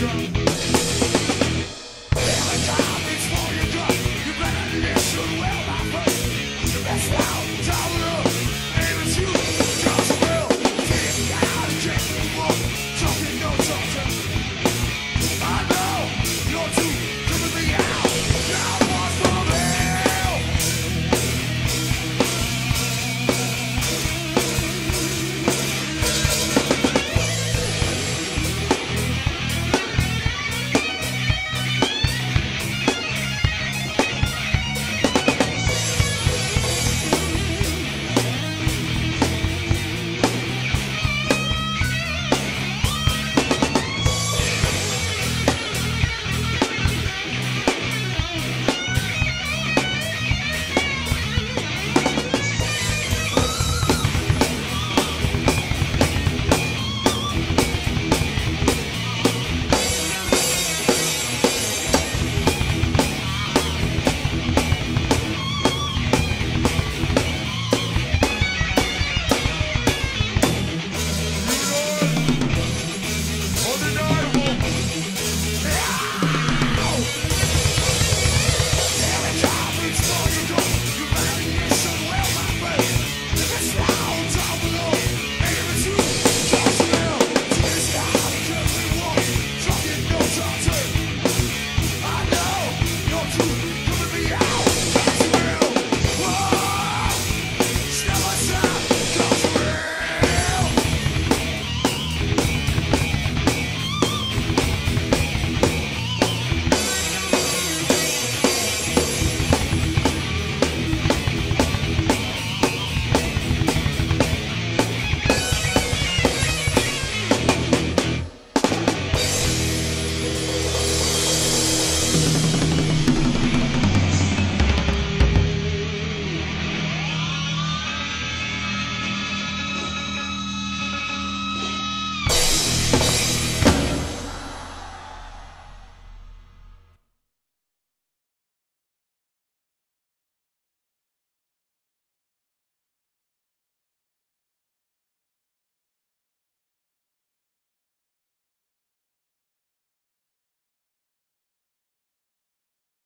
drunk.